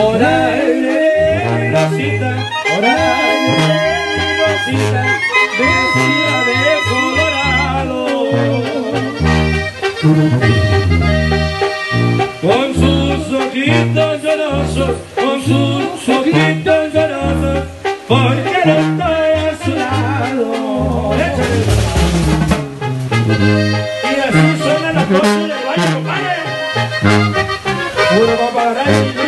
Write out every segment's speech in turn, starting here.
Orale, Rosita, orale, Rosita, vestida de colorado. Con sus ojitos llorosos, con sus ojitos llorosos, porque no estoy a su lado. Y así suena la cosa del baño, compadre. Puro paparazzi.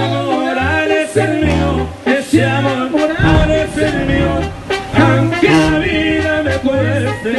ese amor parece mío, aunque la vida me cueste.